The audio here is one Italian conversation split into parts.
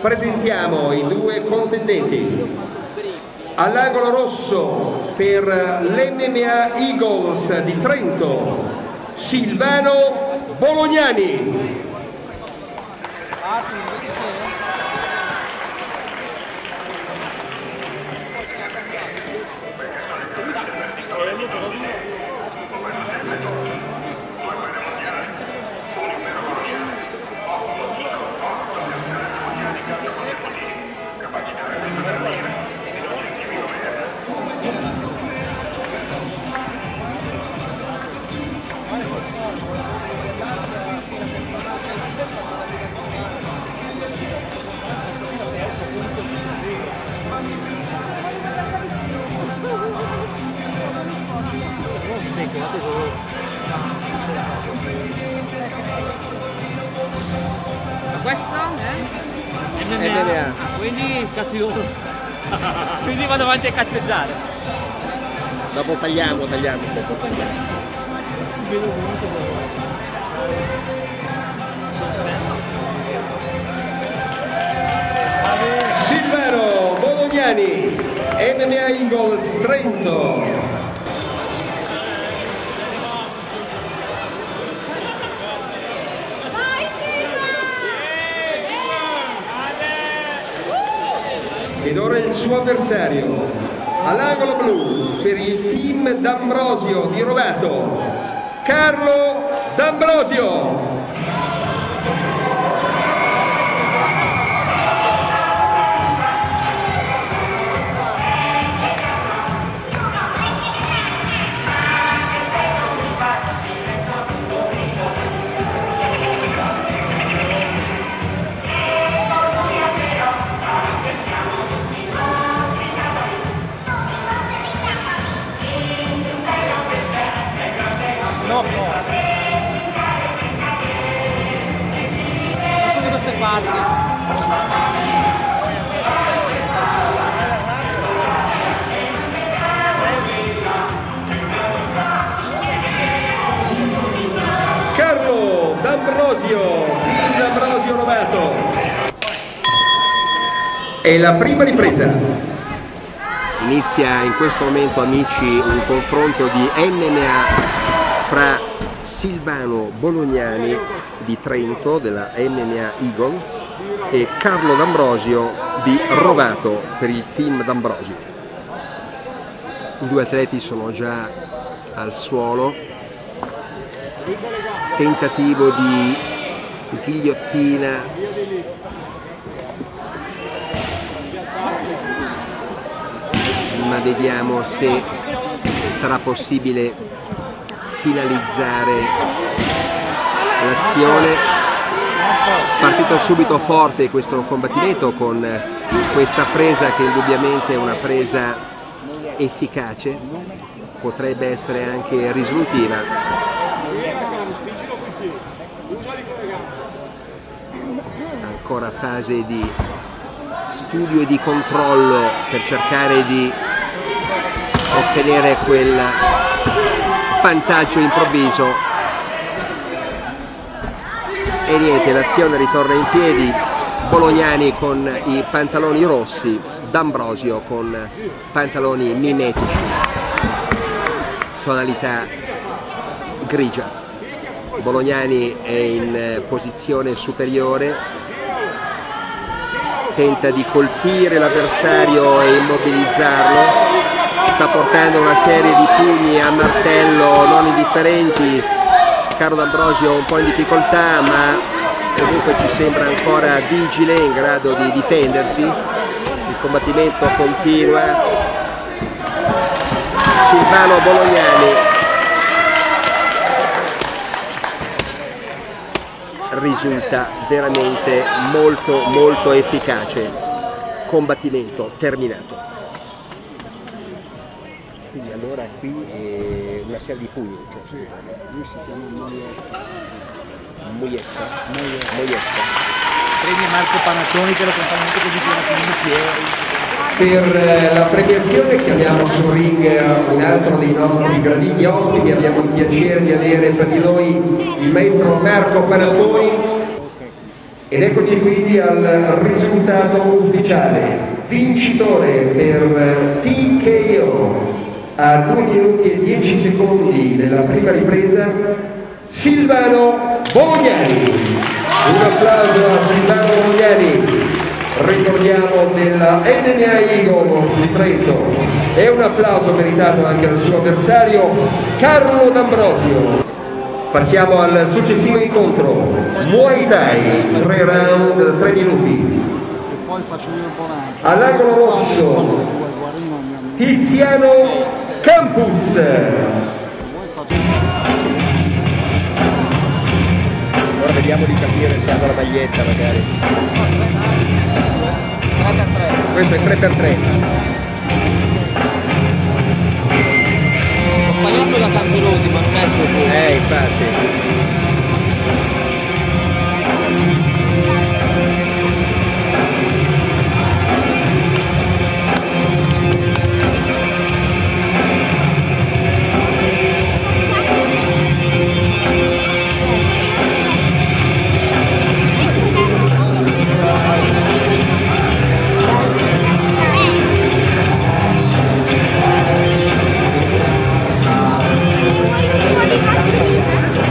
presentiamo i due contendenti. All'angolo rosso per l'MMA Eagles di Trento, Silvano Bolognani. MMA. MMA. Quindi cazzi loro. quindi vado avanti a cazzeggiare. Dopo tagliamo, tagliamo. Silvano Bolognani, MMA Eagles Trento. Ed ora il suo avversario. All'angolo blu per il team D'Ambrosio di Rovato, Carlo D'Ambrosio. D'Ambrosio, team D'Ambrosio Rovato. È la prima ripresa. Inizia in questo momento amici un confronto di MMA fra Silvano Bolognani di Trento della MMA Eagles e Carlo D'Ambrosio di Rovato per il team D'Ambrosio. I due atleti sono già al suolo, tentativo di ghigliottina. Ma vediamo se sarà possibile finalizzare l'azione. Partito subito forte questo combattimento con questa presa che indubbiamente è una presa efficace. Potrebbe essere anche risolutiva ancora fase di studio e di controllo per cercare di ottenere quel vantaggio improvviso. E niente l'azione ritorna in piedi. Bolognani con i pantaloni rossi D'Ambrosio con pantaloni mimetici. Tonalità grigia. Bolognani è in posizione superiore tenta di colpire l'avversario e immobilizzarlo, sta portando una serie di pugni a martello non indifferenti, Caro D'Ambrosio un po' in difficoltà ma comunque ci sembra ancora vigile, in grado di difendersi, il combattimento continua, Silvano Bolognani risulta veramente molto molto efficace. Combattimento terminato. Quindi allora qui è una serie di pugni cioè, Lui si chiama Moietta. moietta. Moietta. Premio Marco Panattoni che lo accompagna anche così bicchiere. Per eh, la premiazione chiamiamo sul ring eh, un altro dei nostri gradini ospiti, abbiamo il piacere di avere fra di noi il maestro Marco Panattoni. Ed eccoci quindi al risultato ufficiale. Vincitore per TKO a 2 minuti e 10 secondi della prima ripresa Silvano Bolognani. Un applauso a Silvano Bolognani ricordiamo della MMA Eagles di Trento e un applauso meritato anche al suo avversario Carlo D'Ambrosio. Passiamo al successivo incontro, Muay Thai, 3 round, 3 minuti. All'angolo rosso, Tiziano Campus. Ora vediamo di capire se hanno la maglietta magari. 3x3. Questo è 3x3. Ho sbagliato la Cangelotti, ma non è suo colpo. Eh, infatti.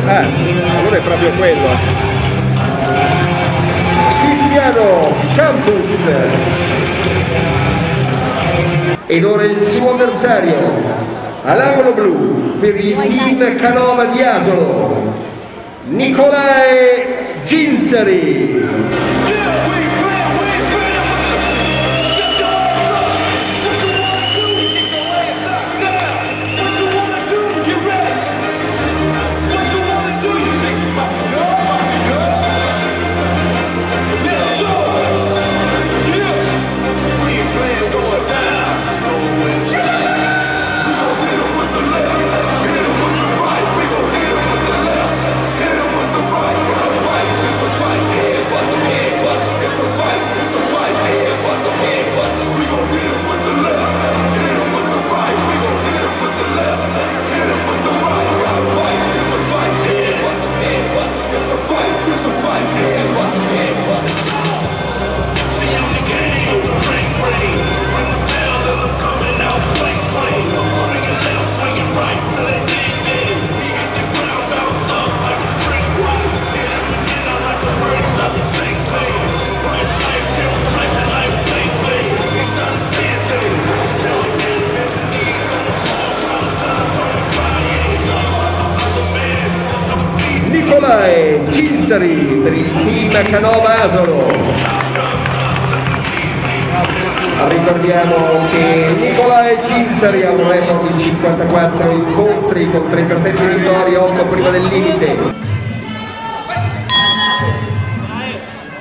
Ah, allora è proprio quello. Tiziano Campus. Ed ora il suo avversario all'angolo blu per il team Canova di Asolo, Nicolae Ginzari.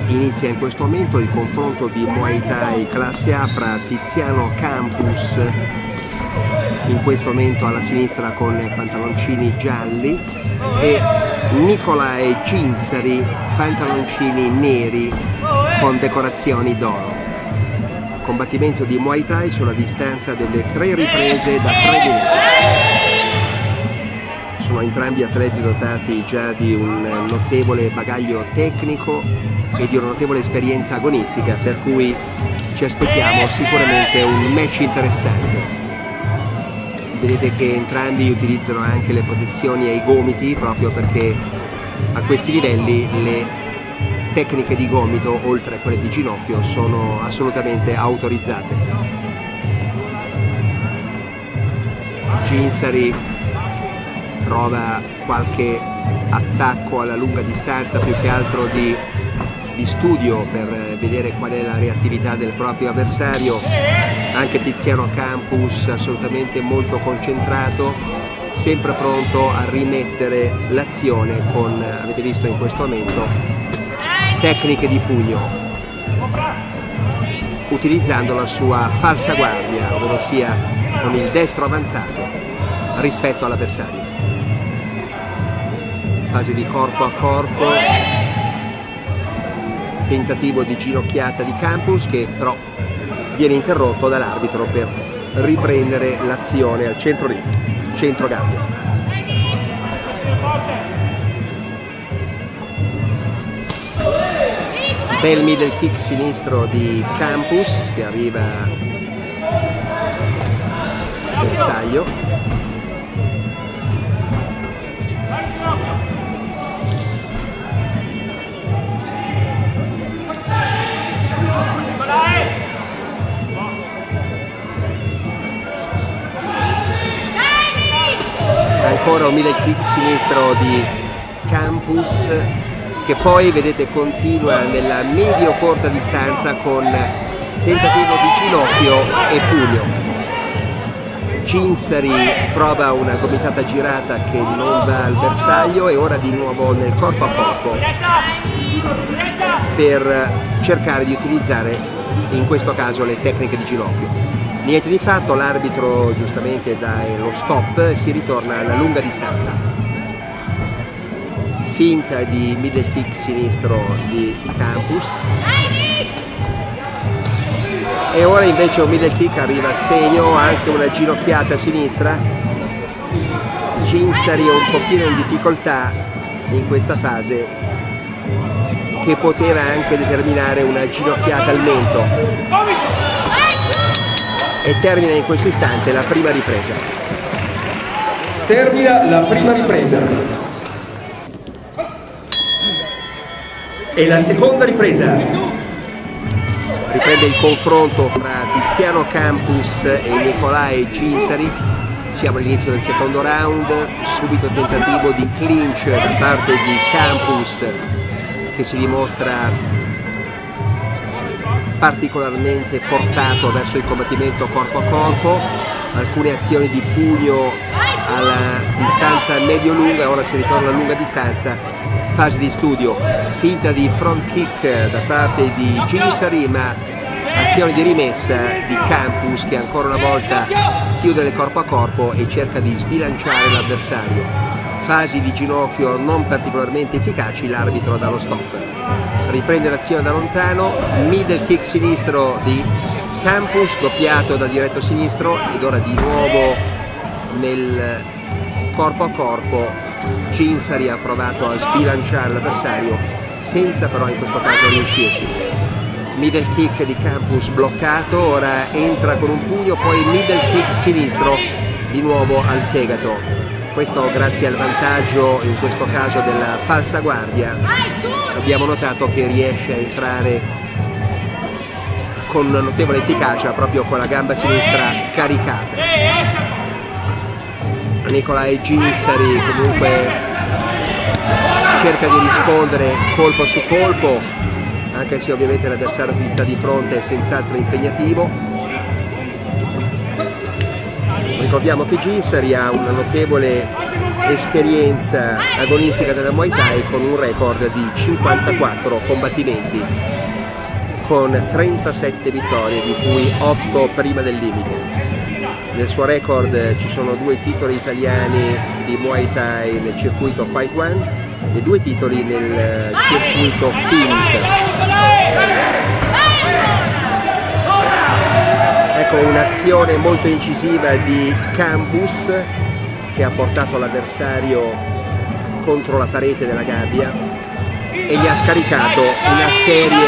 Inizia in questo momento il confronto di Muay Thai classe A fra Tiziano Campus in questo momento alla sinistra con pantaloncini gialli e Nicolae Cinsari pantaloncini neri con decorazioni d'oro. Combattimento di Muay Thai sulla distanza delle tre riprese da tre minuti. Sono entrambi atleti dotati già di un notevole bagaglio tecnico e di una notevole esperienza agonistica, per cui ci aspettiamo sicuramente un match interessante. Vedete che entrambi utilizzano anche le protezioni ai gomiti proprio perché a questi livelli le tecniche di gomito, oltre a quelle di ginocchio, sono assolutamente autorizzate. Ginsari prova qualche attacco alla lunga distanza più che altro di, di studio per vedere qual è la reattività del proprio avversario. Anche Tiziano Campus assolutamente molto concentrato sempre pronto a rimettere l'azione con avete visto in questo momento tecniche di pugno utilizzando la sua falsa guardia ovvero sia con il destro avanzato rispetto all'avversario. Fase di corpo a corpo tentativo di ginocchiata di Campus che però viene interrotto dall'arbitro per riprendere l'azione al centro, centro gabbia. Bel middle kick sinistro di Campus che arriva bersaglio. Ancora un middle kick sinistro di Campus che poi vedete continua nella medio corta distanza con tentativo di ginocchio e pugno. Cinsari prova una gomitata girata che non va al bersaglio e ora di nuovo nel corpo a corpo per cercare di utilizzare in questo caso le tecniche di ginocchio. Niente di fatto, l'arbitro giustamente dà lo stop, si ritorna alla lunga distanza. Finta di middle kick sinistro di Campus. E ora invece un middle kick arriva a segno, anche una ginocchiata a sinistra. Ginsari un pochino in difficoltà in questa fase che poteva anche determinare una ginocchiata al mento e termina in questo istante la prima ripresa. Termina la prima ripresa. E la seconda ripresa. Riprende il confronto fra Tiziano Campus e Nicolai Ginsari. Siamo all'inizio del secondo round, subito tentativo di clinch da parte di Campus che si dimostra particolarmente portato verso il combattimento corpo a corpo, alcune azioni di pugno alla distanza medio-lunga, ora si ritorna a lunga distanza, fase di studio, finta di front kick da parte di Ginsari, ma azione di rimessa di Campus che ancora una volta chiude il corpo a corpo e cerca di sbilanciare l'avversario. Fasi di ginocchio non particolarmente efficaci, l'arbitro dà lo stop riprende l'azione da lontano, middle kick sinistro di Campus, doppiato da diretto sinistro ed ora di nuovo nel corpo a corpo Cinsari ha provato a sbilanciare l'avversario senza però in questo caso riuscirci. Middle kick di Campus bloccato, ora entra con un pugno, poi middle kick sinistro di nuovo al fegato. Questo grazie al vantaggio in questo caso della falsa guardia abbiamo notato che riesce a entrare con una notevole efficacia proprio con la gamba sinistra caricata. Nicolai Ginsari comunque cerca di rispondere colpo su colpo, anche se ovviamente l'avversario sta di fronte è senz'altro impegnativo. Ricordiamo che Ginsari ha una notevole esperienza agonistica della Muay Thai con un record di 54 combattimenti con 37 vittorie di cui 8 prima del limite. Nel suo record ci sono due titoli italiani di Muay Thai nel circuito Fight One e due titoli nel circuito Fint. Ecco un'azione molto incisiva di Campus che ha portato l'avversario contro la parete della gabbia e gli ha scaricato una serie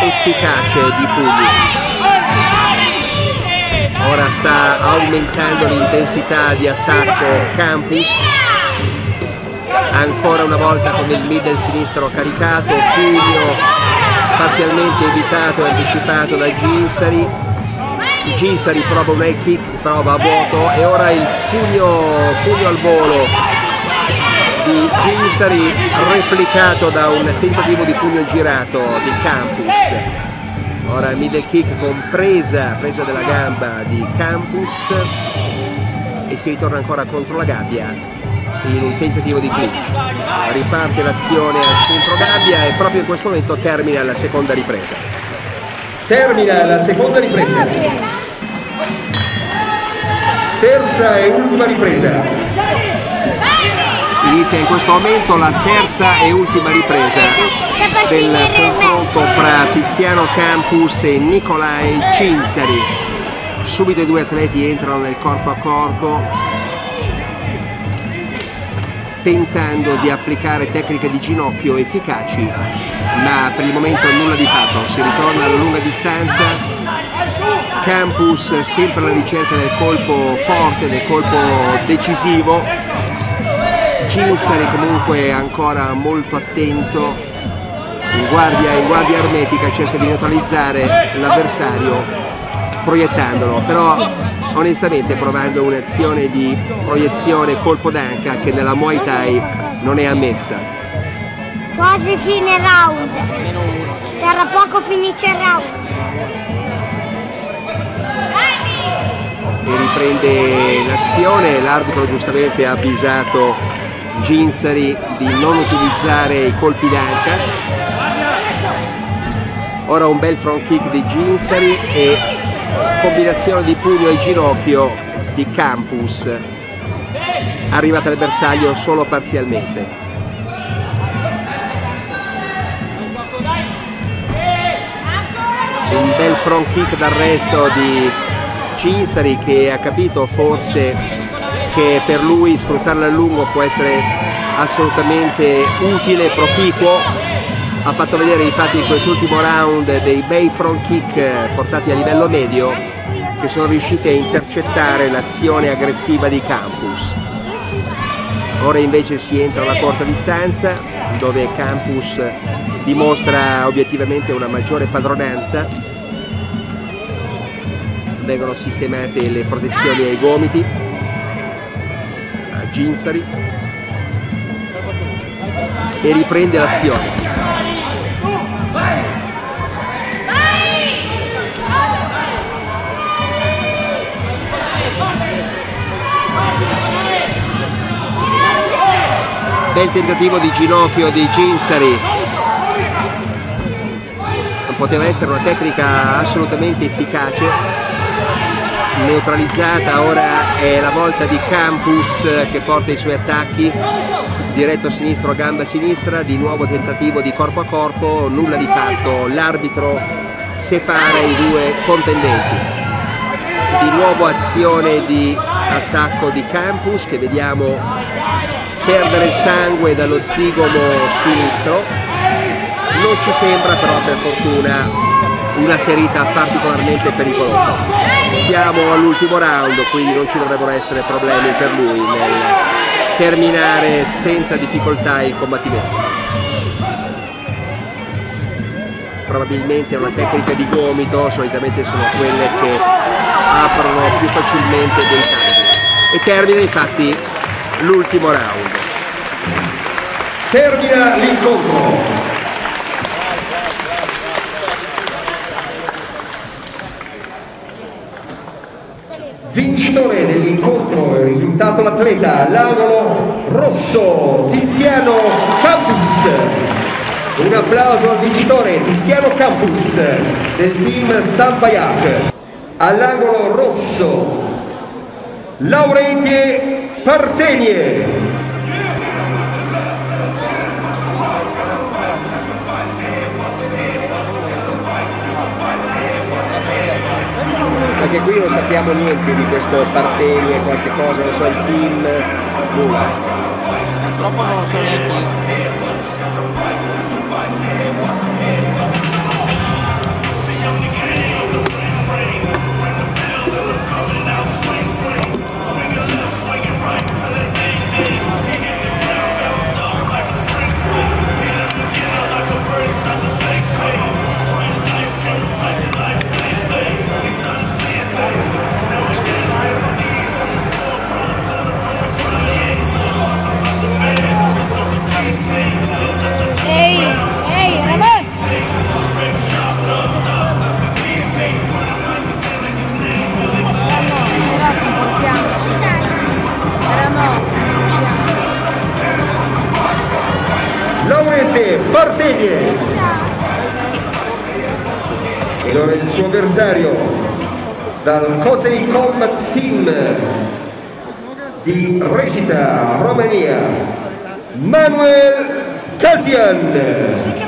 efficace di pugni. Ora sta aumentando l'intensità di attacco Campus, ancora una volta con il middle sinistro caricato, pugno parzialmente evitato e anticipato da Ginsari Gisa riprova un high kick, prova a vuoto e ora il pugno, pugno al volo di Gisari replicato da un tentativo di pugno girato di Campus. Ora middle kick con presa, presa della gamba di Campus e si ritorna ancora contro la gabbia in un tentativo di clinch. Riparte l'azione al centro gabbia e proprio in questo momento termina la seconda ripresa. Termina la seconda ripresa terza e ultima ripresa. Inizia in questo momento la terza e ultima ripresa del confronto fra Tiziano Campus e Nicolai Cinzari. Subito i due atleti entrano nel corpo a corpo tentando di applicare tecniche di ginocchio efficaci ma per il momento nulla di fatto, si ritorna alla lunga distanza, Campus sempre alla ricerca del colpo forte, del colpo decisivo, Cinsari comunque ancora molto attento, in guardia, in guardia ermetica cerca di neutralizzare l'avversario proiettandolo, però onestamente provando un'azione di proiezione colpo d'anca che nella Muay Thai non è ammessa. Quasi fine round. Tra poco finisce il round. E riprende l'azione, l'arbitro giustamente ha avvisato Ginsari di non utilizzare i colpi d'anca. Ora un bel front kick di Ginsari e combinazione di pugno e ginocchio di Campus arrivata al bersaglio solo parzialmente. Un bel front kick d'arresto di Cinsari che ha capito forse che per lui sfruttarla a lungo può essere assolutamente utile e proficuo ha fatto vedere infatti in quest'ultimo round dei bei front kick portati a livello medio che sono riusciti a intercettare l'azione aggressiva di Campus. Ora invece si entra alla corta distanza dove Campus dimostra obiettivamente una maggiore padronanza. Vengono sistemate le protezioni ai gomiti, a Ginsari e riprende l'azione. Bel tentativo di ginocchio di Ginsari. Poteva essere una tecnica assolutamente efficace. Neutralizzata, ora è la volta di Campus che porta i suoi attacchi. Diretto sinistro, gamba sinistra, di nuovo tentativo di corpo a corpo, nulla di fatto. L'arbitro separa i due contendenti. Di nuovo azione di attacco di Campus che vediamo perdere sangue dallo zigomo sinistro non ci sembra però per fortuna una ferita particolarmente pericolosa siamo all'ultimo round quindi non ci dovrebbero essere problemi per lui nel terminare senza difficoltà il combattimento. Probabilmente è una tecnica di gomito solitamente sono quelle che aprono più facilmente dei campi e termina infatti l'ultimo round. Termina l'incontro. Vincitore dell'incontro è risultato l'atleta all'angolo rosso Tiziano Campus. Un applauso al vincitore Tiziano Campus del team San Payak. All'angolo rosso Laurentie Partenie. Anche qui non sappiamo niente di questo Parteni e qualche cosa, non so il team, nulla. Purtroppo non lo so neanche io. Partenie. Ed ora il suo avversario dal Cosei Combat Team di Recita, Romania, Manuel Casian.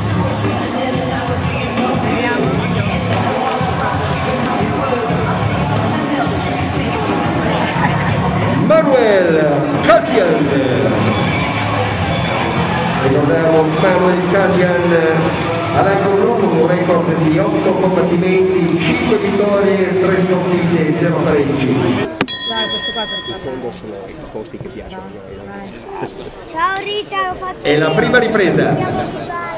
Manuel Casian. Ricordiamo Manuel Casian all'angolo blu con un record di 8 combattimenti, 5 vittorie, 3 sconfitte e 0 pareggi. Dai, questo qua per In fondo sono i posti che piacciono a noi. no? Ciao Rita, ho fatto E la prima ripresa.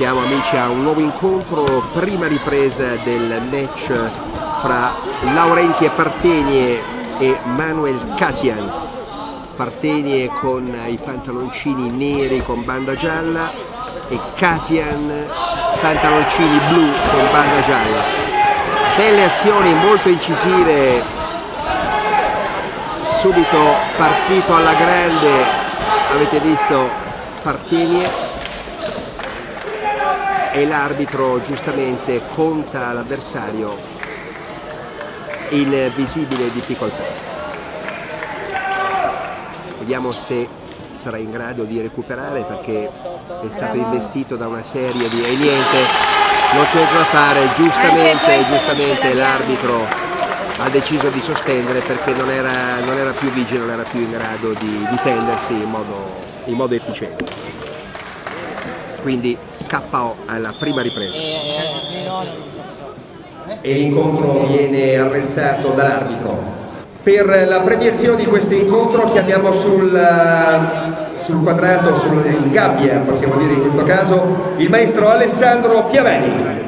Siamo amici a un nuovo incontro, prima ripresa del match fra Laurenti Partenie e Manuel Casian. Partenie con i pantaloncini neri con banda gialla e Casian pantaloncini blu con banda gialla. Belle azioni molto incisive, subito partito alla grande, avete visto Partenie e l'arbitro giustamente conta l'avversario in visibile difficoltà. Vediamo se sarà in grado di recuperare perché è stato investito da una serie di... e niente, non c'è da fare, giustamente, giustamente l'arbitro ha deciso di sospendere perché non era, non era più vigile, non era più in grado di difendersi in modo, in modo efficiente. Quindi KO alla prima ripresa. e l'incontro viene arrestato dall'arbitro. Per la premiazione di questo incontro chiamiamo sul, eh, sul quadrato, sul, in gabbia possiamo dire in questo caso, il maestro Alessandro Piavani.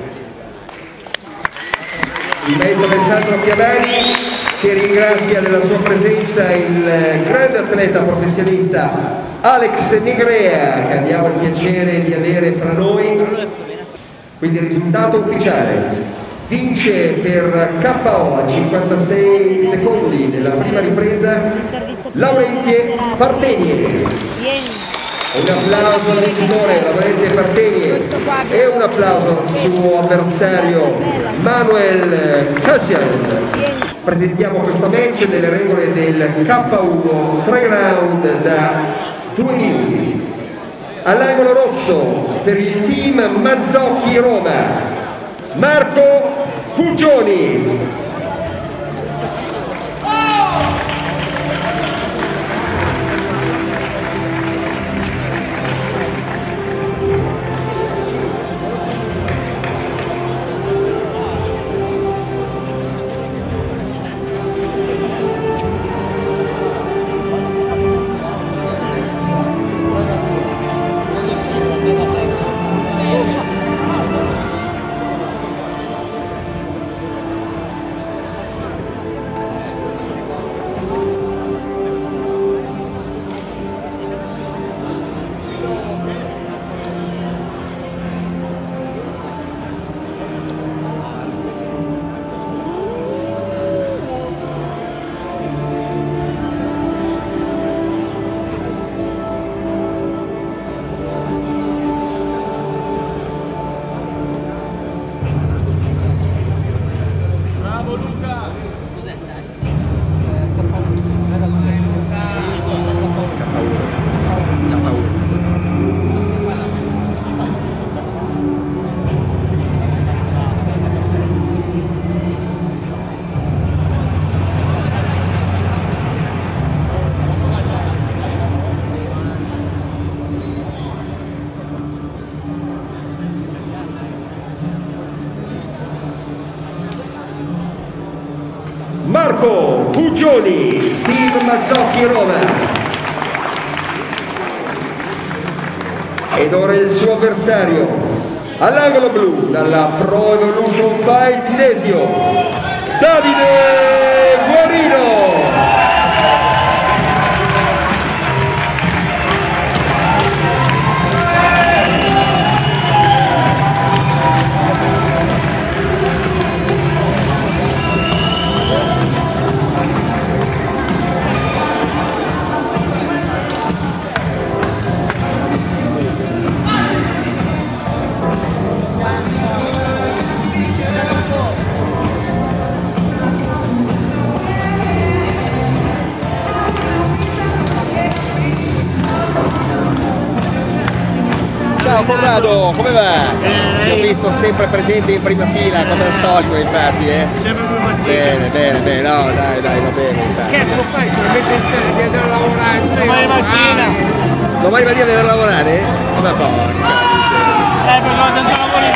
Il maestro Alessandro Piavani che ringrazia della sua presenza il grande atleta professionista Alex Nigrea che abbiamo il piacere di avere fra noi. Quindi risultato ufficiale vince per KO a 56 secondi nella prima ripresa Laurentie Partenie. Un applauso al vincitore Laurentie Partenie e un applauso al suo avversario Manuel Cassian. Presentiamo questo match nelle regole del K1 3 round da 2 minuti. All'angolo rosso per il team Mazzocchi Roma Marco Puccioni. Mazzocchi Roma. Ed ora il suo avversario, all'angolo blu, dalla Pro Evolution Fight Desio, Davide Guarino. Corrado, come va? Ti ho visto sempre presente in prima fila, come al solito infatti, eh? Bene, bene, bene, no, dai, dai, va bene, infatti. Che lo fai? Se metti in strada di andare a lavorare. Domani mattina. Domani mattina devo lavorare? Ma porca. Eh, per cosa senza lavoro in.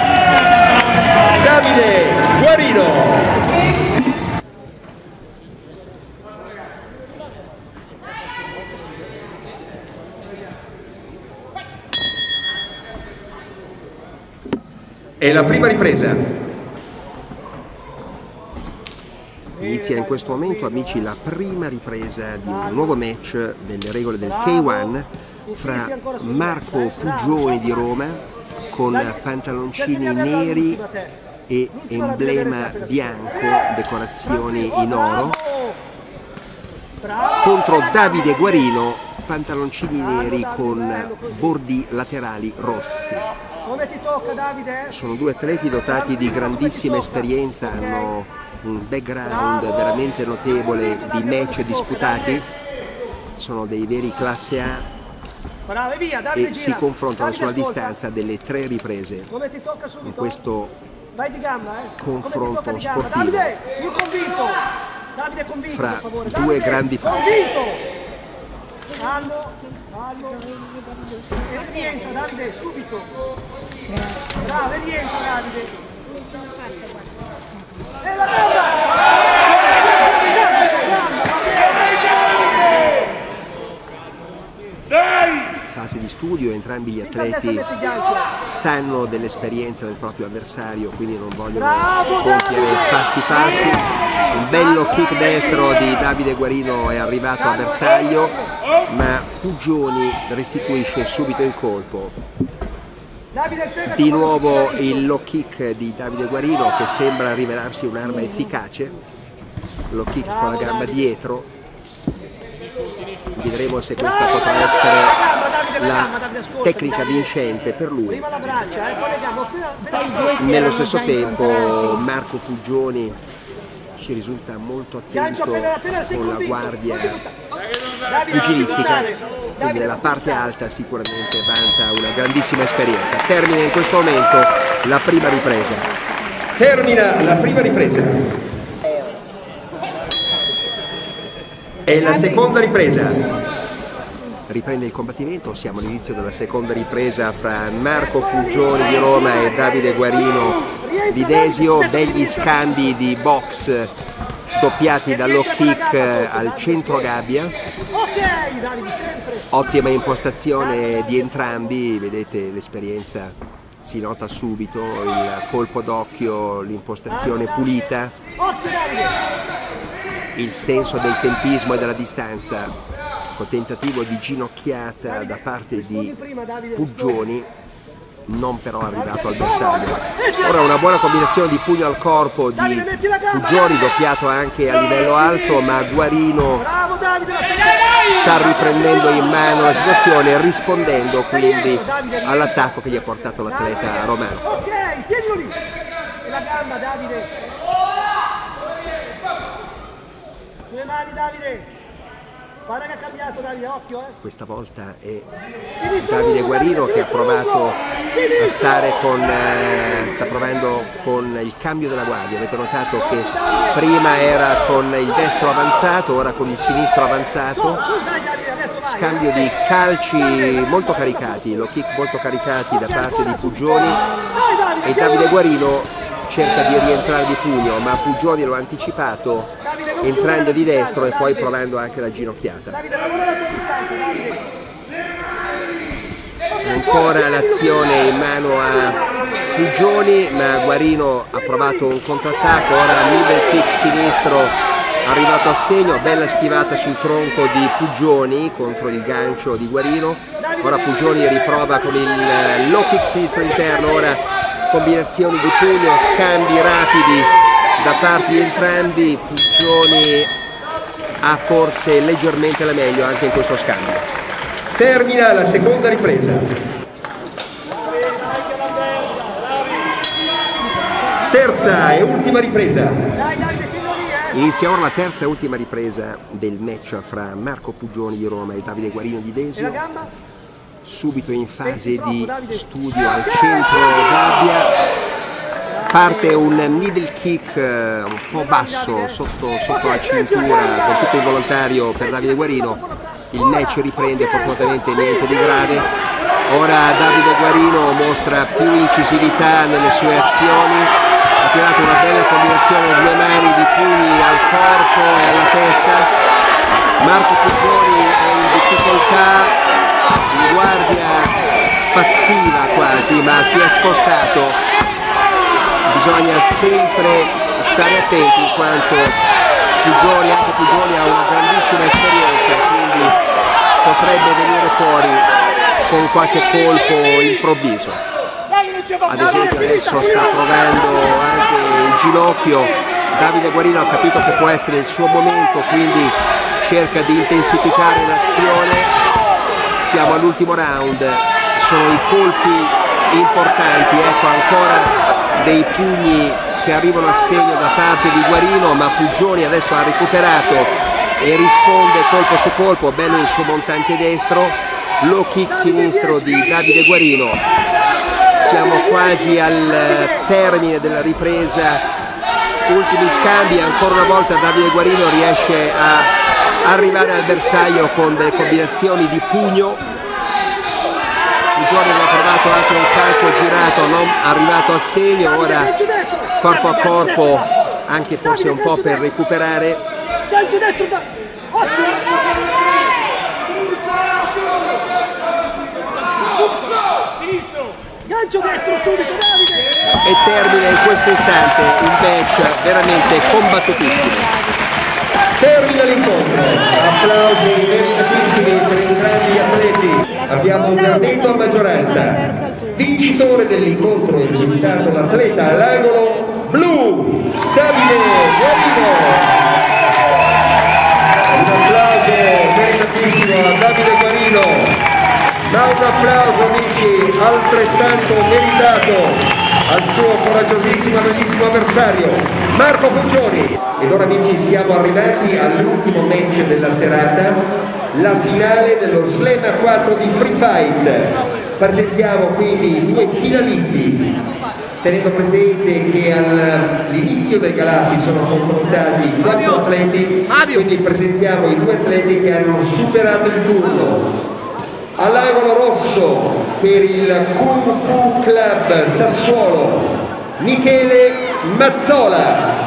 Davide Guarino. E la prima ripresa. Inizia in questo momento, amici, la prima ripresa di un nuovo match delle regole del K1 fra Marco Pugioni di Roma con pantaloncini neri e emblema bianco, decorazioni in oro, contro Davide Guarino, pantaloncini neri con bordi laterali rossi. Come ti tocca Davide? Sono due atleti dotati di grandissima esperienza, hanno un background veramente notevole di match disputati, sono dei veri classe A e si confrontano sulla distanza delle tre riprese. Come ti tocca subito? In questo Vai di gamba, eh. confronto di gamba? sportivo. Davide, più convinto. Davide convinto, Fra due grandi figli. Calmo, calmo. E rientra Davide, subito. Bravo, rientra Davide. E la gamba! Fase di studio, entrambi gli atleti sanno dell'esperienza del proprio avversario, quindi non vogliono compiere passi falsi. Un bello kick destro di Davide Guarino è arrivato a bersaglio, ma Pugioni restituisce subito il colpo. Di nuovo il low kick di Davide Guarino che sembra rivelarsi un'arma efficace. Low kick con la gamba dietro. Vedremo se questa Bravo, potrà Davide, essere la gamba, Davide, la la gamba, Davide, ascoltami, tecnica Davide. vincente per lui. Eh, Nello stesso tempo incontrati. Marco Pugioni ci risulta molto attento con la guardia pugilistica, quindi nella parte alta sicuramente vanta una grandissima esperienza. Termina in questo momento la prima ripresa. Termina la prima ripresa. E la seconda ripresa. Riprende il combattimento, siamo all'inizio della seconda ripresa fra Marco Pugioni di Roma e Davide Guarino di Desio, begli scambi di box doppiati da low kick al centro gabbia. Ottima impostazione di entrambi, vedete l'esperienza si nota subito, il colpo d'occhio, l'impostazione pulita. Il senso del tempismo e della distanza, con tentativo di ginocchiata da parte di Puggioni, non però arrivato al bersaglio. Ora una buona combinazione di pugno al corpo di Puggioni, doppiato anche a livello alto, ma Guarino sta riprendendo in mano la situazione, rispondendo quindi all'attacco che gli ha portato l'atleta romano. Ok, tienilo lì. E la gamba, Davide. Due mani, Davide. Guarda che ha cambiato, Davide, occhio, eh. Questa volta è Sinistro Davide Guarino che ha sinistro provato lungo. a Sinistro. stare con, eh, sta provando con il cambio della guardia. Avete notato che prima era con il destro avanzato, ora con il sinistro avanzato. Scambio di calci molto caricati, low kick molto caricati da parte di Davide, e Davide Guarino cerca di rientrare di pugno, ma Puggioni lo ha anticipato entrando di destro e poi provando anche la ginocchiata. Ancora l'azione in mano a Puggioni, ma Guarino ha provato un contrattacco, ora middle kick sinistro arrivato a segno, bella schivata sul tronco di Puggioni contro il gancio di Guarino, ora Puggioni riprova con il low kick sinistro interno, ora combinazioni di pugno, scambi rapidi da parte di entrambi, Puggioni ha forse leggermente la meglio anche in questo scambio. Termina la seconda ripresa. Terza e ultima ripresa. Inizia ora la terza e ultima ripresa del match fra Marco Puggioni di Roma e Davide Guarino di Desio. subito in fase di studio al centro gabbia parte un middle kick eh, un po' basso sotto, sotto la cintura con tutto il volontario per Davide Guarino. Il match riprende fortunatamente niente di grave. Ora Davide Guarino mostra più incisività nelle sue azioni. Ha tirato una bella combinazione a due mani di pugni al corpo e alla testa. Marco Puggioni è in difficoltà in guardia passiva quasi ma si è spostato bisogna sempre stare attenti in quanto Pugioli, anche Pugioli ha una grandissima esperienza quindi potrebbe venire fuori con qualche colpo improvviso. Ad esempio adesso sta provando anche il ginocchio. Davide Guarino ha capito che può essere il suo momento quindi cerca di intensificare l'azione. Siamo all'ultimo round. Sono i colpi importanti ecco ancora dei pugni che arrivano a segno da parte di Guarino ma Puggioni adesso ha recuperato e risponde colpo su colpo bene il suo montante destro low kick sinistro di Davide Guarino. Siamo quasi al termine della ripresa. Ultimi scambi ancora una volta Davide Guarino riesce a arrivare al bersaglio con delle combinazioni di pugno Giorgio aveva provato anche un calcio girato non arrivato a segno ora corpo a corpo anche forse un po' per recuperare. Gancio destro subito, Davide! E termina in questo istante un match veramente combattutissimo. Termina l'incontro, applausi meritatissimi per entrambi gli atleti. Abbiamo un verdetto a maggioranza. Vincitore dell'incontro è risultato l'atleta all'angolo blu, Davide Guarino. Un applauso meritatissimo a Davide Guarino, ma un applauso amici altrettanto meritato al suo coraggiosissimo bellissimo avversario Marco Puccioni ed ora amici siamo arrivati all'ultimo match della serata la finale dello Slam 4 di Free Fight. Presentiamo quindi i due finalisti, tenendo presente che all'inizio del galà si sono confrontati quattro atleti, quindi presentiamo i due atleti che hanno superato il turno. All'angolo rosso per il Kung Fu Club Sassuolo, Michele Mazzola.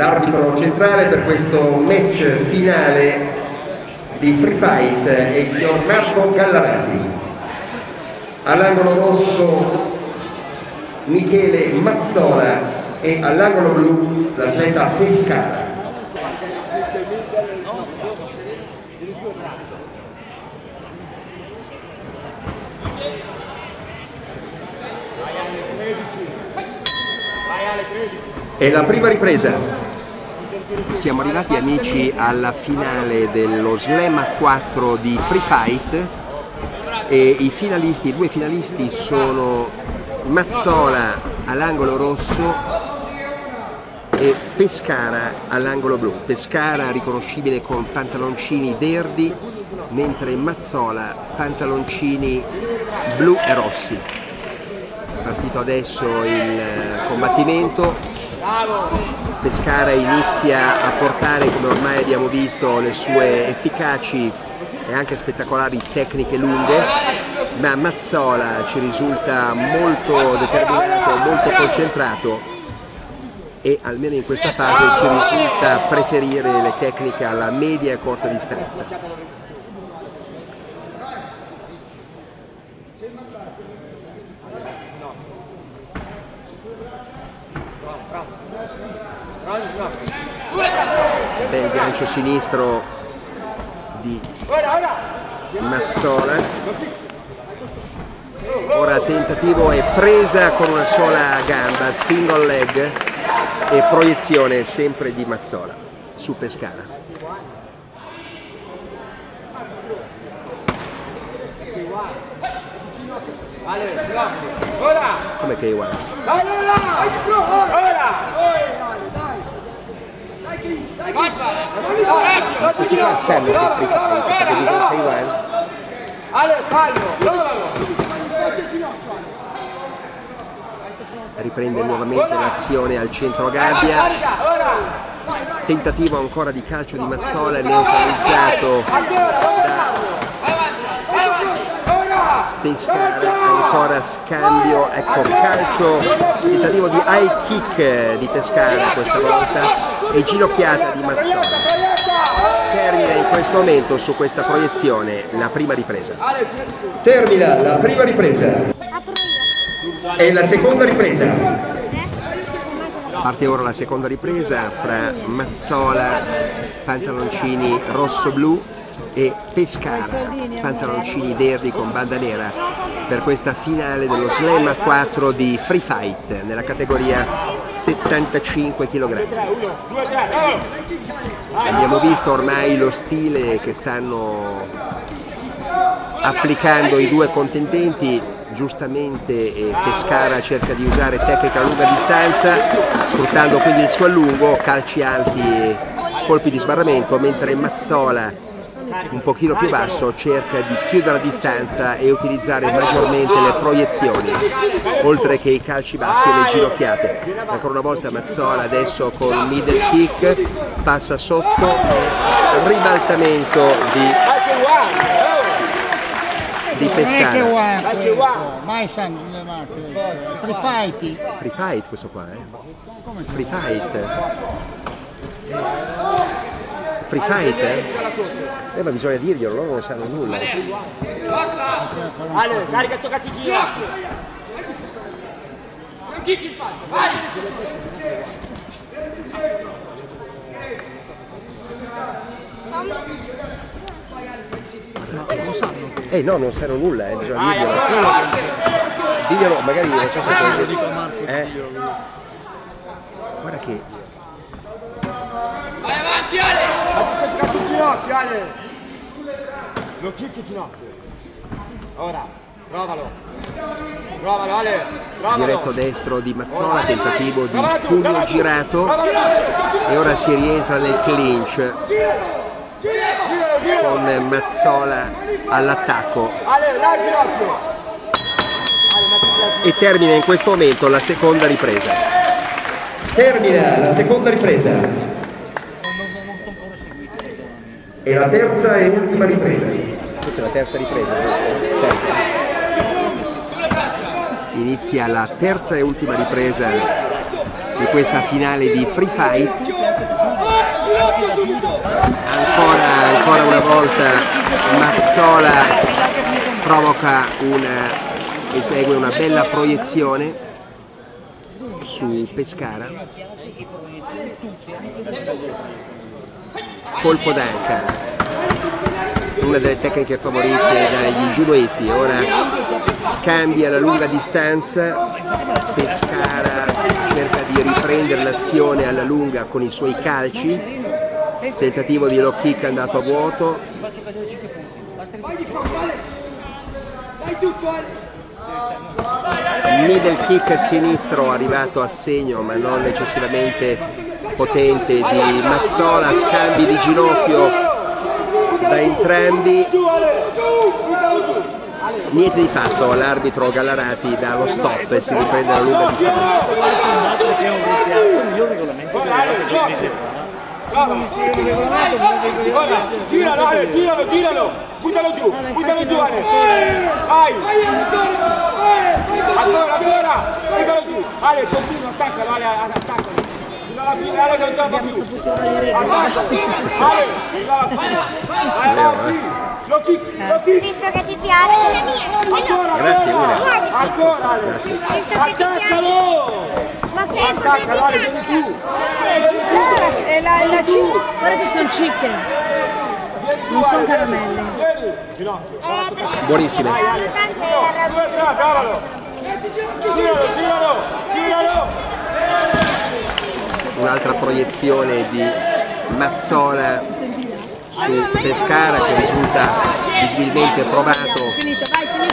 L'arbitro centrale per questo match finale di Free Fight è il signor Marco Gallarati. All'angolo rosso Michele Mazzola e all'angolo blu l'atleta Pescara. E la prima ripresa. Siamo arrivati amici alla finale dello Slam a 4 di Free Fight e i finalisti, i due finalisti sono Mazzola all'angolo rosso e Pescara all'angolo blu. Pescara riconoscibile con pantaloncini verdi mentre Mazzola pantaloncini blu e rossi. Partito adesso il combattimento, Pescara inizia a portare, come ormai abbiamo visto, le sue efficaci e anche spettacolari tecniche lunghe, ma Mazzola ci risulta molto determinato, molto concentrato e almeno in questa fase ci risulta preferire le tecniche alla media e corta distanza. Bel gancio sinistro di Mazzola. Ora tentativo e presa con una sola gamba, single leg e proiezione sempre di Mazzola su Pescara. Come che Questi sanno che. Riprende nuovamente l'azione al centro gabbia. Tentativo ancora di calcio di Mazzola neutralizzato da Pescara, ancora scambio, ecco calcio, tentativo di high kick di Pescara questa volta e ginocchiata di Mazzola. Termina in questo momento su questa proiezione la prima ripresa. Termina la prima ripresa. E la seconda ripresa. Parte ora la seconda ripresa fra Mazzola, pantaloncini rosso-blu e Pescara, pantaloncini verdi con banda nera per questa finale dello Slam a 4 di Free Fight nella categoria 75 kg. Abbiamo visto ormai lo stile che stanno applicando i due contendenti giustamente Pescara cerca di usare tecnica a lunga distanza sfruttando quindi il suo allungo, calci alti e colpi di sbarramento mentre Mazzola un pochino più basso cerca di chiudere la distanza e utilizzare maggiormente le proiezioni oltre che i calci bassi e le ginocchiate. Ancora una volta Mazzola adesso con middle kick passa sotto ribaltamento di di Pescara. Mai sangue nelle macchine. Free fight. Free fight questo qua eh. Free fight free fight eh? ma bisogna dirglielo loro non sanno nulla Ale, carica toccati il ginocchio. Vai! eh no non sanno nulla eh, bisogna dirglielo diglielo magari non so se lo dico a Marco eh? guarda che Vai avanti Ale! Ginocchio Ale! Lo kick il ginocchio. Ora, provalo. Provalo Ale, provalo. diretto destro di Mazzola, tentativo di pugno girato e ora si rientra nel clinch con Mazzola all'attacco e termina in questo momento la seconda ripresa. Termina la seconda ripresa. E la terza e ultima ripresa. Questa è la terza ripresa. Terza. Inizia la terza e ultima ripresa di questa finale di Free Fight. Ancora, ancora una volta Mazzola provoca una, esegue una bella proiezione su Pescara colpo d'anca una delle tecniche favorite dagli judoisti ora scambia la lunga distanza. Pescara cerca di riprendere l'azione alla lunga con i suoi calci. Tentativo di low kick andato a vuoto. Middle kick sinistro arrivato a segno ma non eccessivamente potente di Mazzola, scambi di ginocchio da entrambi. Niente di fatto, l'arbitro Gallarati dà lo stop e si riprende la lunga distanza. Giralo, Ale, giralo, giralo! Buttalo giù, buttalo giù, Ale! Vai! Ancora, ancora! Buttalo giù! Ale, continua, attaccalo, Ale, attaccalo! Vai avanti! Lo kick, lo kick! Visto che ti piace. Ancora, Grazie, ancora! Una. Ancora, Ale! Visto che ti piace. Attaccalo! Ma penso Attaccalo, Ale, vieni tu! E la, la ci- guarda che sono chicken, non sono caramelle. Ginocchio! Buonissime. Due, tre, bravalo! Giralo, giralo, giralo! Un'altra proiezione di Mazzola su Pescara che risulta visibilmente provato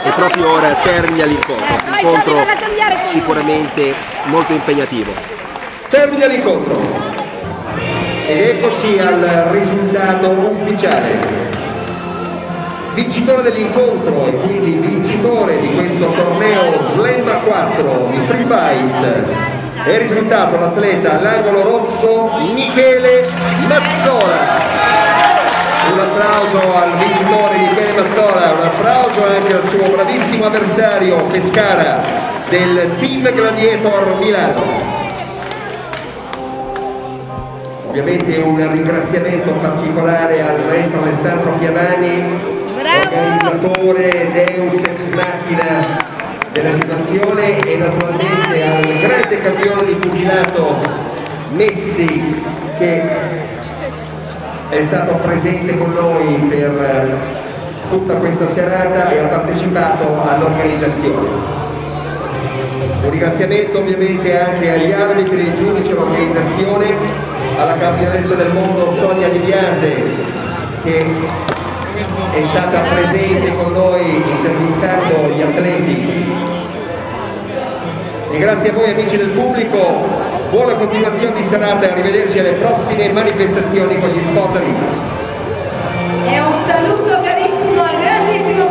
e proprio ora termina l'incontro. Incontro sicuramente molto impegnativo. Termina l'incontro. Ed eccoci al risultato ufficiale. Vincitore dell'incontro e quindi vincitore di questo torneo Slam a 4 di Free Fight è risultato l'atleta all'angolo rosso Michele Mazzola. Un applauso al vincitore Michele Mazzola, un applauso anche al suo bravissimo avversario Pescara del Team Gladiator Milano. Ovviamente un ringraziamento particolare al maestro Alessandro Piavani, organizzatore Deus Ex Machina della situazione e naturalmente al grande campione di pugilato Messi che è stato presente con noi per tutta questa serata e ha partecipato all'organizzazione. Un ringraziamento ovviamente anche agli arbitri e ai giudici all'organizzazione, alla campionessa del mondo Sonia Di Biase che è stata presente con noi intervistando gli atleti. E grazie a voi amici del pubblico, buona continuazione di serata e arrivederci alle prossime manifestazioni con gli spot E un saluto carissimo al grandissimo